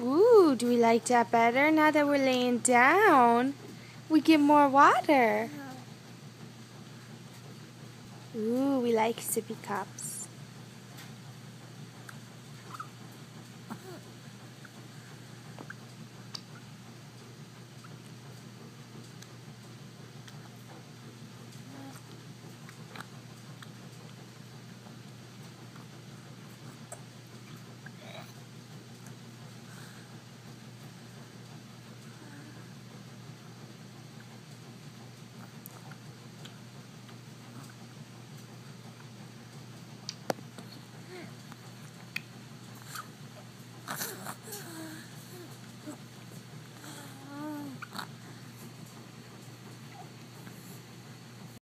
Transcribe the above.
Ooh, do we like that better now that we're laying down? We get more water. Ooh, we like sippy cups.